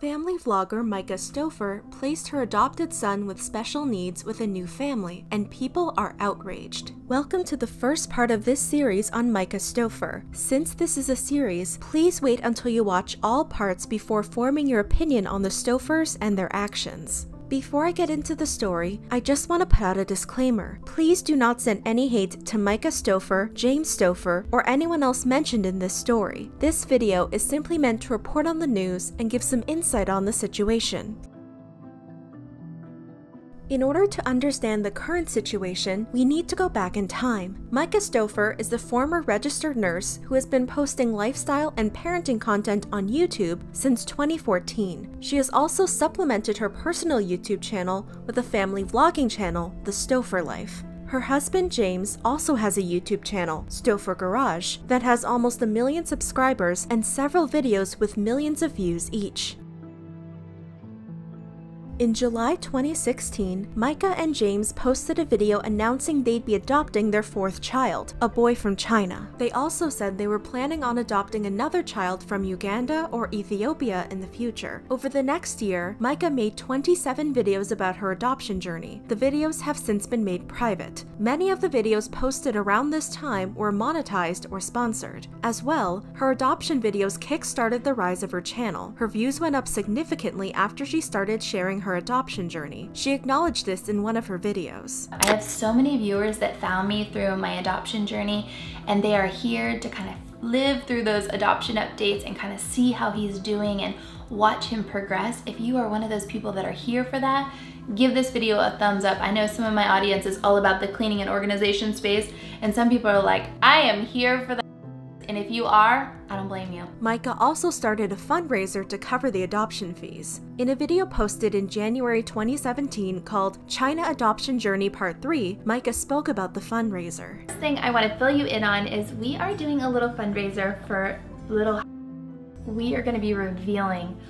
Family vlogger Myka Stauffer placed her adopted son with special needs with a new family, and people are outraged. Welcome to the first part of this series on Myka Stauffer. Since this is a series, please wait until you watch all parts before forming your opinion on the Stauffers and their actions. Before I get into the story, I just want to put out a disclaimer. Please do not send any hate to Myka Stauffer, James Stauffer, or anyone else mentioned in this story. This video is simply meant to report on the news and give some insight on the situation. In order to understand the current situation, we need to go back in time. Myka Stauffer is the former registered nurse who has been posting lifestyle and parenting content on YouTube since 2014. She has also supplemented her personal YouTube channel with a family vlogging channel, The Stauffer Life. Her husband James also has a YouTube channel, Stauffer Garage, that has almost a million subscribers and several videos with millions of views each. In July 2016, Myka and James posted a video announcing they'd be adopting their fourth child, a boy from China. They also said they were planning on adopting another child from Uganda or Ethiopia in the future. Over the next year, Myka made 27 videos about her adoption journey. The videos have since been made private. Many of the videos posted around this time were monetized or sponsored. As well, her adoption videos kick-started the rise of her channel. Her views went up significantly after she started sharing her her adoption journey. She acknowledged this in one of her videos. I have so many viewers that found me through my adoption journey and they are here to kind of live through those adoption updates and kind of see how he's doing and watch him progress. If you are one of those people that are here for that, give this video a thumbs up. I know some of my audience is all about the cleaning and organization space and some people are like, I am here for that and if you are, I don't blame you. Myka also started a fundraiser to cover the adoption fees. In a video posted in January 2017 called China Adoption Journey Part 3, Myka spoke about the fundraiser. First thing I want to fill you in on is we are doing a little fundraiser for little we are going to be revealing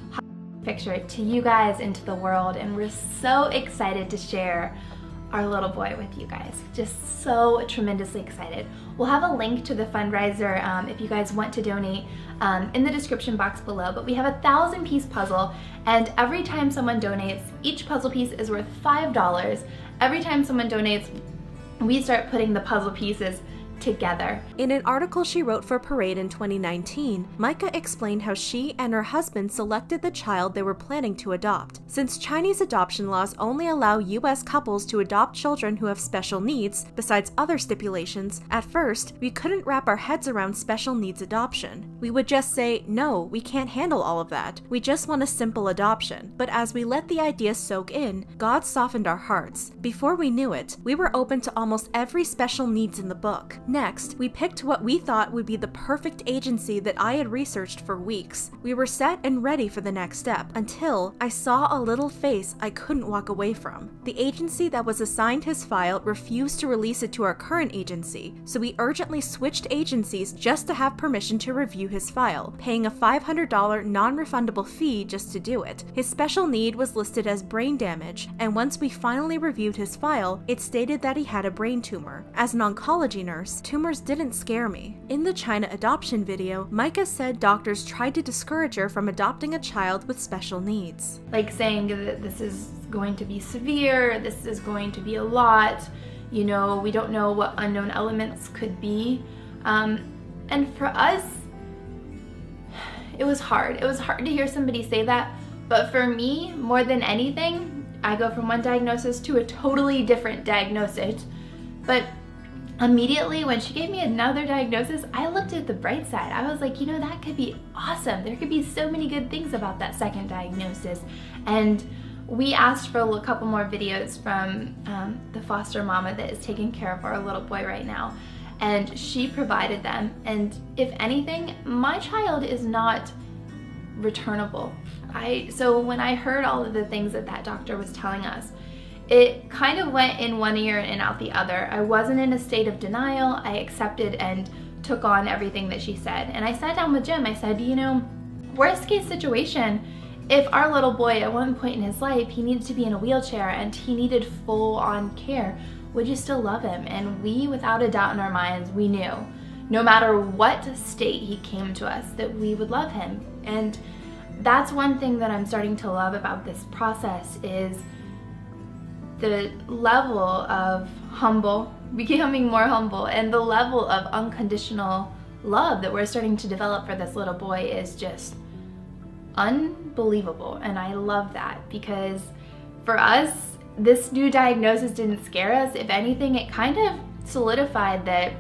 picture to you guys into the world and we're so excited to share our little boy with you guys. Just so tremendously excited. We'll have a link to the fundraiser um, if you guys want to donate um, in the description box below, but we have a thousand piece puzzle and every time someone donates, each puzzle piece is worth $5. Every time someone donates, we start putting the puzzle pieces together. In an article she wrote for Parade in 2019, Myka explained how she and her husband selected the child they were planning to adopt. Since Chinese adoption laws only allow US couples to adopt children who have special needs, besides other stipulations, at first, we couldn't wrap our heads around special needs adoption. We would just say, no, we can't handle all of that. We just want a simple adoption. But as we let the idea soak in, God softened our hearts. Before we knew it, we were open to almost every special needs in the book. Next, we picked what we thought would be the perfect agency that I had researched for weeks. We were set and ready for the next step until I saw a little face I couldn't walk away from. The agency that was assigned his file refused to release it to our current agency, so we urgently switched agencies just to have permission to review his file, paying a $500 non refundable fee just to do it. His special need was listed as brain damage, and once we finally reviewed his file, it stated that he had a brain tumor. As an oncology nurse, tumors didn't scare me. In the China adoption video, Myka said doctors tried to discourage her from adopting a child with special needs. Like saying that this is going to be severe, this is going to be a lot, you know, we don't know what unknown elements could be. Um, and for us, it was hard. It was hard to hear somebody say that, but for me, more than anything, I go from one diagnosis to a totally different diagnosis. But immediately when she gave me another diagnosis, I looked at the bright side. I was like, you know, that could be awesome. There could be so many good things about that second diagnosis. And we asked for a couple more videos from um, the foster mama that is taking care of our little boy right now. And she provided them. And if anything, my child is not returnable. I So when I heard all of the things that that doctor was telling us, it kind of went in one ear and out the other. I wasn't in a state of denial. I accepted and took on everything that she said. And I sat down with Jim. I said, you know, worst case situation, if our little boy at one point in his life, he needed to be in a wheelchair and he needed full on care, would you still love him? And we, without a doubt in our minds, we knew no matter what state he came to us, that we would love him. And that's one thing that I'm starting to love about this process is the level of humble, becoming more humble, and the level of unconditional love that we're starting to develop for this little boy is just unbelievable. And I love that because for us, this new diagnosis didn't scare us. If anything, it kind of solidified that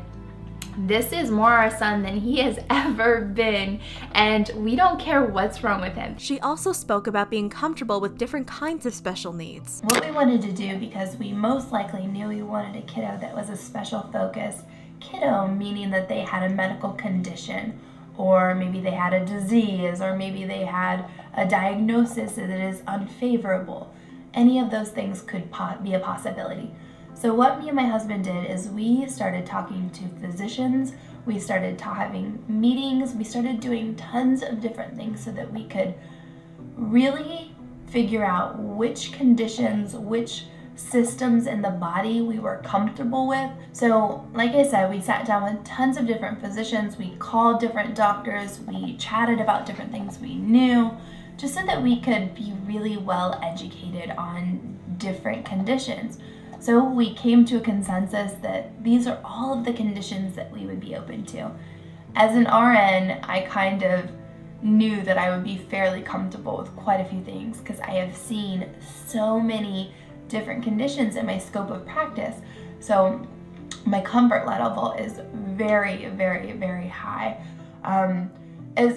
this is more our son than he has ever been, and we don't care what's wrong with him. She also spoke about being comfortable with different kinds of special needs. What we wanted to do, because we most likely knew we wanted a kiddo that was a special focus, kiddo meaning that they had a medical condition, or maybe they had a disease, or maybe they had a diagnosis that is unfavorable. Any of those things could be a possibility. So what me and my husband did is we started talking to physicians, we started having meetings, we started doing tons of different things so that we could really figure out which conditions, which systems in the body we were comfortable with. So, like I said, we sat down with tons of different physicians, we called different doctors, we chatted about different things we knew, just so that we could be really well educated on different conditions. So we came to a consensus that these are all of the conditions that we would be open to. As an RN, I kind of knew that I would be fairly comfortable with quite a few things because I have seen so many different conditions in my scope of practice. So my comfort level is very, very, very high. Um,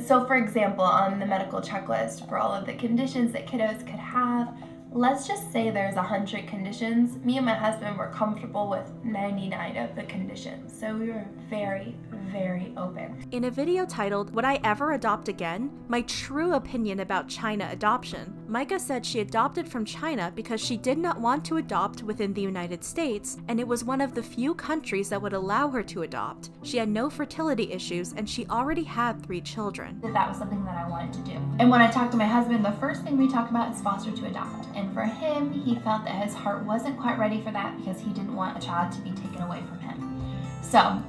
so for example, on the medical checklist for all of the conditions that kiddos could have, let's just say there's 100 conditions. Me and my husband were comfortable with 99 of the conditions. So we were very, very open. In a video titled, Would I Ever Adopt Again? My True Opinion About China Adoption, Myka said she adopted from China because she did not want to adopt within the United States, and it was one of the few countries that would allow her to adopt. She had no fertility issues, and she already had three children. That was something that I wanted to do. And when I talked to my husband, the first thing we talked about is foster to adopt. And for him, he felt that his heart wasn't quite ready for that because he didn't want a child to be taken away from him. So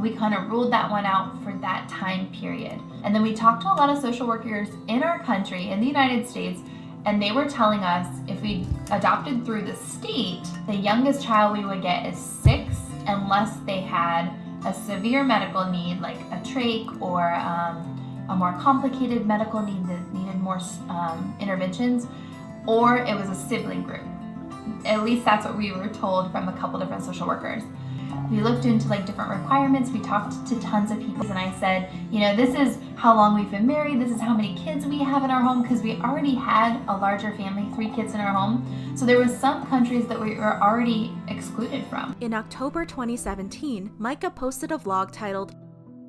we kind of ruled that one out for that time period. And then we talked to a lot of social workers in our country, in the United States, and they were telling us if we adopted through the state, the youngest child we would get is six unless they had a severe medical need like a trach or um, a more complicated medical need that needed more um, interventions, or it was a sibling group. At least that's what we were told from a couple different social workers we looked into like different requirements we talked to tons of people and i said you know this is how long we've been married this is how many kids we have in our home because we already had a larger family three kids in our home so there was some countries that we were already excluded from in october 2017 myka posted a vlog titled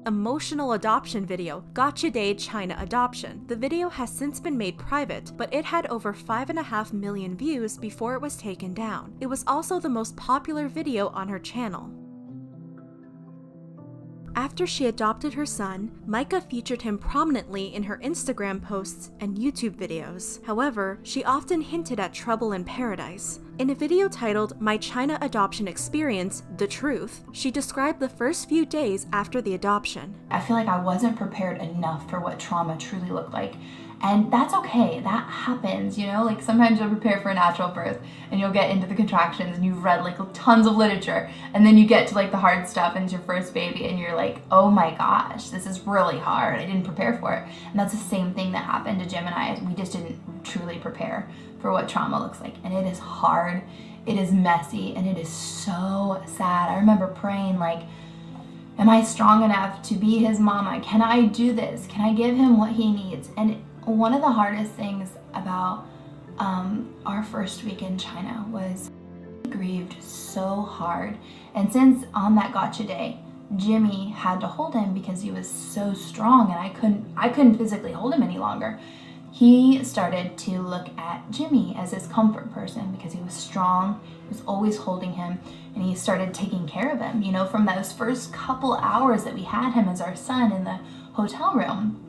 emotional adoption video, Gotcha Day China Adoption. The video has since been made private, but it had over 5.5 million views before it was taken down. It was also the most popular video on her channel. After she adopted her son, Myka featured him prominently in her Instagram posts and YouTube videos. However, she often hinted at trouble in paradise. In a video titled My China Adoption Experience The Truth, she described the first few days after the adoption. I feel like I wasn't prepared enough for what trauma truly looked like. And that's okay, that happens, you know? Like sometimes you'll prepare for a natural birth and you'll get into the contractions and you've read like tons of literature and then you get to like the hard stuff and it's your first baby and you're like, oh my gosh, this is really hard. I didn't prepare for it. And that's the same thing that happened to Jim and I. We just didn't truly prepare for what trauma looks like. And it is hard, it is messy, and it is so sad. I remember praying like, am I strong enough to be his mama? Can I do this? Can I give him what he needs? And one of the hardest things about um, our first week in China was grieved so hard. And since on that gotcha day, Jimmy had to hold him because he was so strong and I couldn't I couldn't physically hold him any longer. He started to look at Jimmy as his comfort person because he was strong, he was always holding him, and he started taking care of him. You know, from those first couple hours that we had him as our son in the hotel room,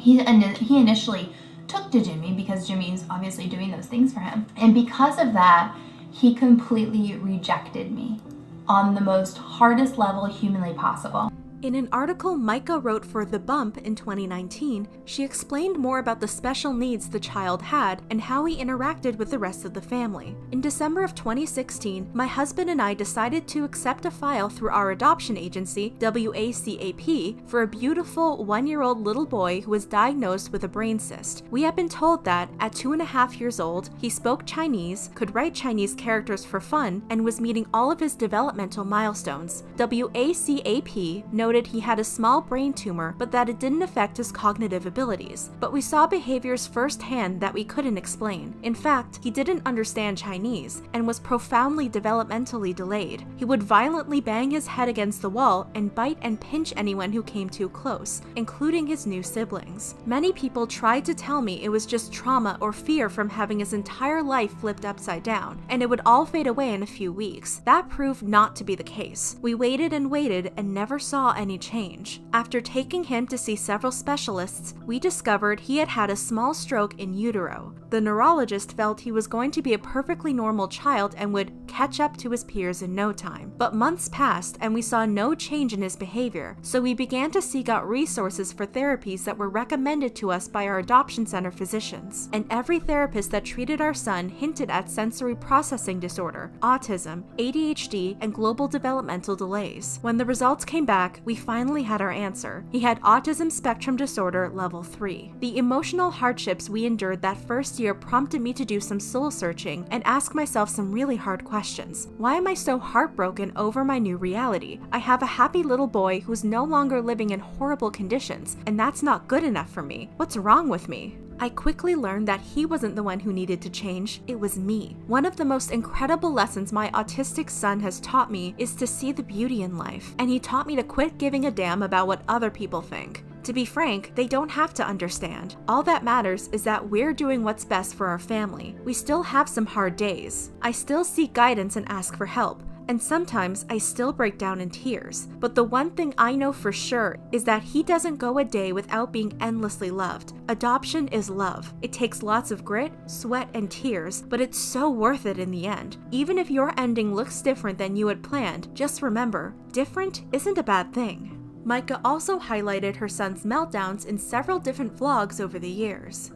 he, he initially took to Jimmy because Jimmy's obviously doing those things for him. And because of that, he completely rejected me on the most hardest level humanly possible. In an article Myka wrote for The Bump in 2019, she explained more about the special needs the child had and how he interacted with the rest of the family. In December of 2016, my husband and I decided to accept a file through our adoption agency, WACAP, for a beautiful one year old little boy who was diagnosed with a brain cyst. We had been told that, at two and a half years old, he spoke Chinese, could write Chinese characters for fun, and was meeting all of his developmental milestones. WACAP noted noted he had a small brain tumor, but that it didn't affect his cognitive abilities. But we saw behaviors firsthand that we couldn't explain. In fact, he didn't understand Chinese and was profoundly developmentally delayed. He would violently bang his head against the wall and bite and pinch anyone who came too close, including his new siblings. Many people tried to tell me it was just trauma or fear from having his entire life flipped upside down, and it would all fade away in a few weeks. That proved not to be the case. We waited and waited and never saw any change. After taking him to see several specialists, we discovered he had had a small stroke in utero. The neurologist felt he was going to be a perfectly normal child and would catch up to his peers in no time. But months passed and we saw no change in his behavior, so we began to seek out resources for therapies that were recommended to us by our adoption center physicians. And every therapist that treated our son hinted at sensory processing disorder, autism, ADHD, and global developmental delays. When the results came back, we finally had our answer. He had autism spectrum disorder level 3. The emotional hardships we endured that first year prompted me to do some soul searching and ask myself some really hard questions. Why am I so heartbroken over my new reality? I have a happy little boy who's no longer living in horrible conditions, and that's not good enough for me. What's wrong with me? I quickly learned that he wasn't the one who needed to change, it was me. One of the most incredible lessons my autistic son has taught me is to see the beauty in life, and he taught me to quit giving a damn about what other people think. To be frank, they don't have to understand. All that matters is that we're doing what's best for our family. We still have some hard days. I still seek guidance and ask for help, and sometimes I still break down in tears. But the one thing I know for sure is that he doesn't go a day without being endlessly loved. Adoption is love. It takes lots of grit, sweat, and tears, but it's so worth it in the end. Even if your ending looks different than you had planned, just remember, different isn't a bad thing. Myka also highlighted her son's meltdowns in several different vlogs over the years.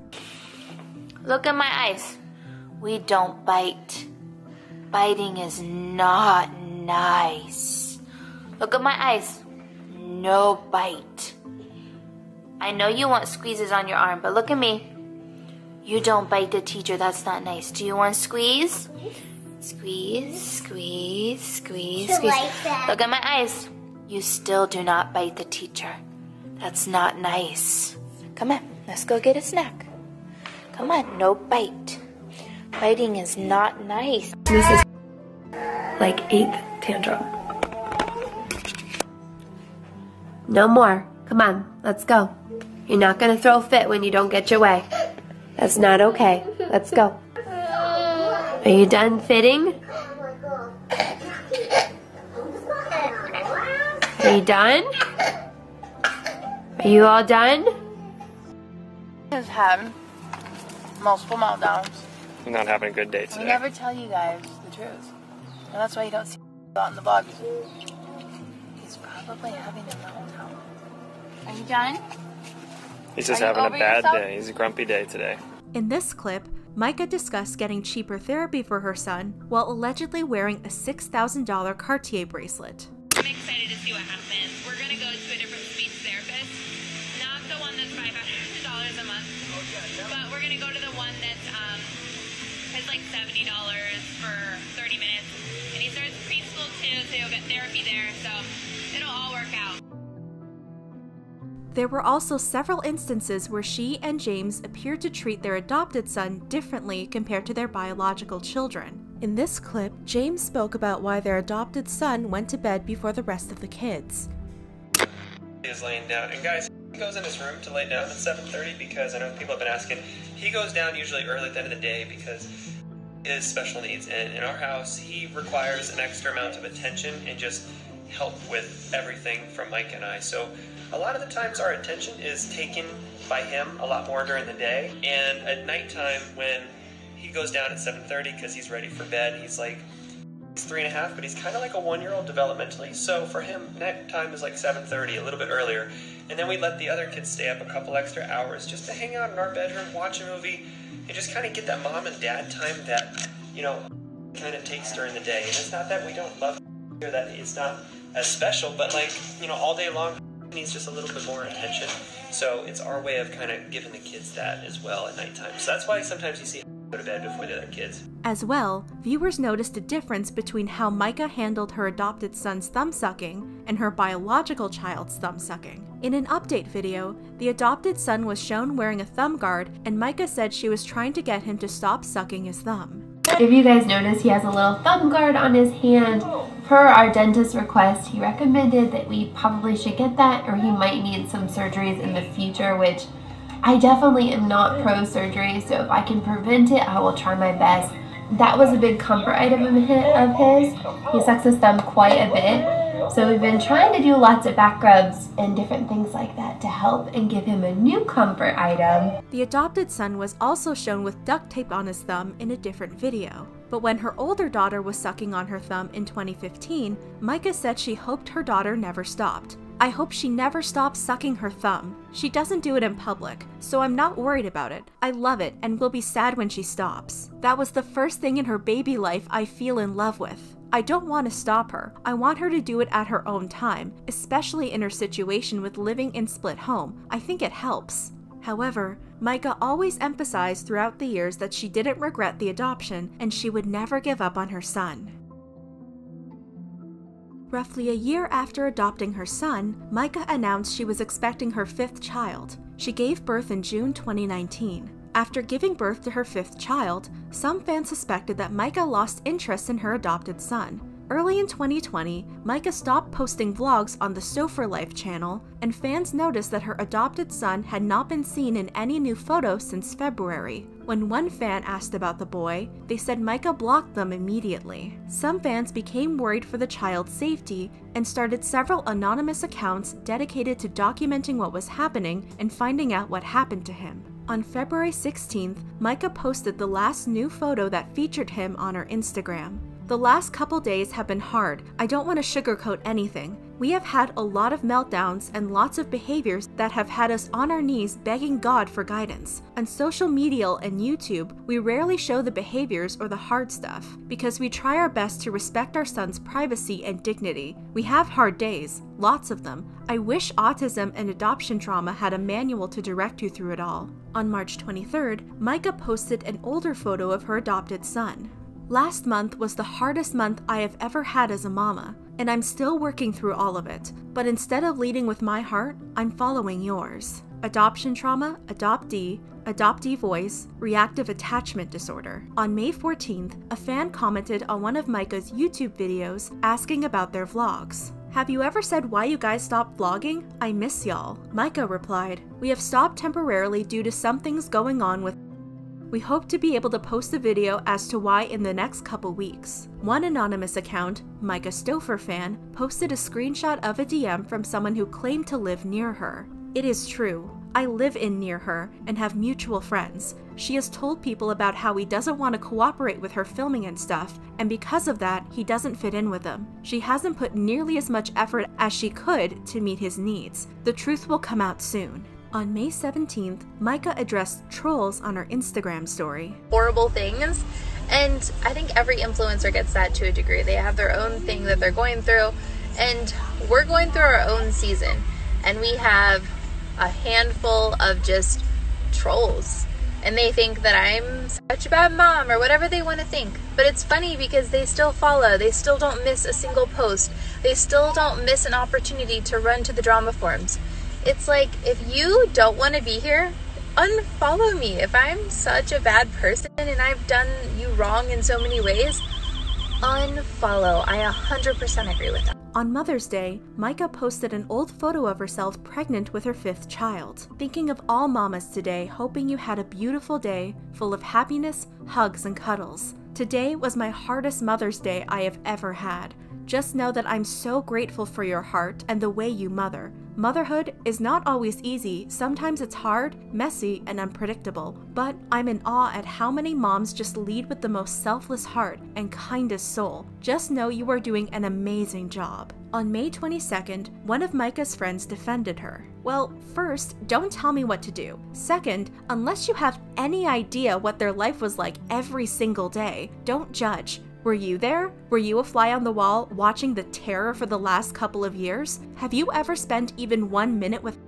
Look at my eyes. We don't bite. Biting is not nice. Look at my eyes. No bite. I know you want squeezes on your arm, but look at me. You don't bite the teacher. That's not nice. Do you want squeeze? Squeeze, squeeze, squeeze, squeeze. Look at my eyes. You still do not bite the teacher. That's not nice. Come on, let's go get a snack. Come on, no bite. Biting is not nice. This is like eighth tantrum. No more. Come on, let's go. You're not gonna throw a fit when you don't get your way. That's not okay. Let's go. Are you done fitting? Are you done? Are you all done? Has had multiple meltdowns. I'm not having a good day We today. never tell you guys the truth. And that's why you don't see a lot in the vlogs. He's probably having a meltdown. Are you done? He's just Are having a bad yourself? day. He's a grumpy day today. In this clip, Myka discussed getting cheaper therapy for her son while allegedly wearing a $6,000 Cartier bracelet. I'm excited to see what happens. We're gonna go to a different $50 for 30 minutes. And he starts preschool too, so he'll get therapy there. So it'll all work out. There were also several instances where she and James appeared to treat their adopted son differently compared to their biological children. In this clip, James spoke about why their adopted son went to bed before the rest of the kids. He is laying down, and guys, he goes in his room to lay down at 7:30 because I know people have been asking. He goes down usually early at the end of the day because his special needs, and in our house, he requires an extra amount of attention and just help with everything from Mike and I. So a lot of the times our attention is taken by him a lot more during the day, and at nighttime when he goes down at 7:30 because he's ready for bed, he's like, He's three and a half, but he's kind of like a one-year-old developmentally. So for him, nap time is like 7:30, a little bit earlier, and then we let the other kids stay up a couple extra hours just to hang out in our bedroom, watch a movie, and just kind of get that mom and dad time that you know kind of takes during the day. And it's not that we don't love or that it's not as special, but like you know, all day long needs just a little bit more attention. So it's our way of kind of giving the kids that as well at nighttime. So that's why sometimes you see go to bed before the other kids. As well, viewers noticed a difference between how Myka handled her adopted son's thumb sucking and her biological child's thumb sucking. In an update video, the adopted son was shown wearing a thumb guard, and Myka said she was trying to get him to stop sucking his thumb. If you guys notice, he has a little thumb guard on his hand. Per our dentist request, he recommended that we probably should get that or he might need some surgeries in the future, which I definitely am not pro surgery, so if I can prevent it, I will try my best. That was a big comfort item of his. He sucks his thumb quite a bit. So we've been trying to do lots of back rubs and different things like that to help and give him a new comfort item. The adopted son was also shown with duct tape on his thumb in a different video. But when her older daughter was sucking on her thumb in 2015, Myka said she hoped her daughter never stopped. I hope she never stops sucking her thumb. She doesn't do it in public, so I'm not worried about it. I love it and will be sad when she stops. That was the first thing in her baby life I feel in love with. I don't want to stop her. I want her to do it at her own time, especially in her situation with living in split home. I think it helps. However, Myka always emphasized throughout the years that she didn't regret the adoption and she would never give up on her son. Roughly a year after adopting her son, Myka announced she was expecting her fifth child. She gave birth in June 2019. After giving birth to her fifth child, some fans suspected that Myka lost interest in her adopted son. Early in 2020, Myka stopped posting vlogs on the Stauffer Life channel, and fans noticed that her adopted son had not been seen in any new photos since February. When one fan asked about the boy, they said Myka blocked them immediately. Some fans became worried for the child's safety and started several anonymous accounts dedicated to documenting what was happening and finding out what happened to him. On February 16th, Myka posted the last new photo that featured him on her Instagram. The last couple days have been hard. I don't want to sugarcoat anything. We have had a lot of meltdowns and lots of behaviors that have had us on our knees begging God for guidance. On social media and YouTube, we rarely show the behaviors or the hard stuff because we try our best to respect our son's privacy and dignity. We have hard days, lots of them. I wish autism and adoption trauma had a manual to direct you through it all. On March 23rd, Myka posted an older photo of her adopted son. Last month was the hardest month I have ever had as a mama, and I'm still working through all of it. But instead of leading with my heart, I'm following yours. Adoption trauma, adoptee, adoptee voice, reactive attachment disorder. On May 14th, a fan commented on one of Myka's YouTube videos asking about their vlogs. Have you ever said why you guys stopped vlogging? I miss y'all. Myka replied, We have stopped temporarily due to some things going on with we hope to be able to post a video as to why in the next couple weeks. One anonymous account, Myka Stauffer fan, posted a screenshot of a DM from someone who claimed to live near her. It is true. I live in near her and have mutual friends. She has told people about how he doesn't want to cooperate with her filming and stuff, and because of that, he doesn't fit in with them. She hasn't put nearly as much effort as she could to meet his needs. The truth will come out soon. On May 17th, Myka addressed trolls on her Instagram story. Horrible things. And I think every influencer gets that to a degree. They have their own thing that they're going through. And we're going through our own season. And we have a handful of just trolls. And they think that I'm such a bad mom or whatever they want to think. But it's funny because they still follow. They still don't miss a single post. They still don't miss an opportunity to run to the drama forums it's like if you don't want to be here, unfollow me. If I'm such a bad person and I've done you wrong in so many ways, unfollow. I 100% agree with that. On Mother's Day, Myka posted an old photo of herself pregnant with her fifth child. Thinking of all mamas today, hoping you had a beautiful day full of happiness, hugs, and cuddles. Today was my hardest Mother's Day I have ever had. Just know that I'm so grateful for your heart and the way you mother. Motherhood is not always easy, sometimes it's hard, messy, and unpredictable, but I'm in awe at how many moms just lead with the most selfless heart and kindest soul. Just know you are doing an amazing job. On May 22nd, one of Myka's friends defended her. Well, first, don't tell me what to do. Second, unless you have any idea what their life was like every single day, don't judge. Were you there? Were you a fly on the wall watching the terror for the last couple of years? Have you ever spent even one minute with.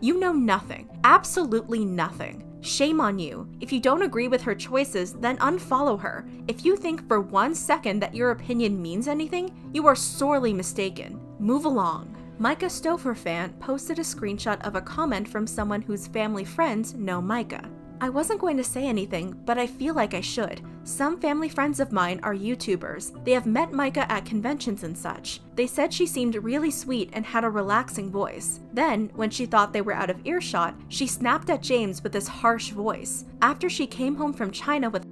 You know nothing. Absolutely nothing. Shame on you. If you don't agree with her choices, then unfollow her. If you think for one second that your opinion means anything, you are sorely mistaken. Move along. Myka Stauffer fan posted a screenshot of a comment from someone whose family friends know Myka. I wasn't going to say anything, but I feel like I should. Some family friends of mine are YouTubers. They have met Myka at conventions and such. They said she seemed really sweet and had a relaxing voice. Then, when she thought they were out of earshot, she snapped at James with this harsh voice. After she came home from China with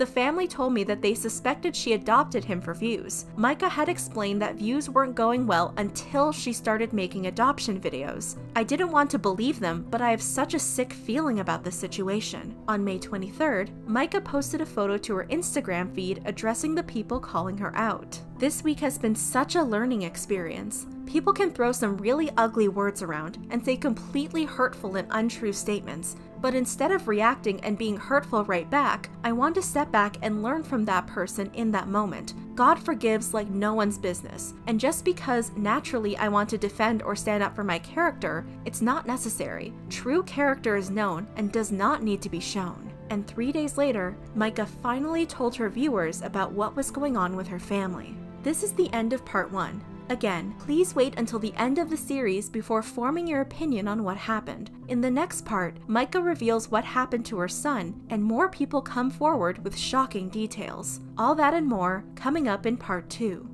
the family told me that they suspected she adopted him for views. Myka had explained that views weren't going well until she started making adoption videos. I didn't want to believe them, but I have such a sick feeling about this situation. On May 23rd, Myka posted a photo to her Instagram feed addressing the people calling her out. This week has been such a learning experience. People can throw some really ugly words around and say completely hurtful and untrue statements, but instead of reacting and being hurtful right back, I want to step back and learn from that person in that moment. God forgives like no one's business, and just because naturally I want to defend or stand up for my character, it's not necessary. True character is known and does not need to be shown. And three days later, Myka finally told her viewers about what was going on with her family. This is the end of part one. Again, please wait until the end of the series before forming your opinion on what happened. In the next part, Myka reveals what happened to her son, and more people come forward with shocking details. All that and more coming up in part 2.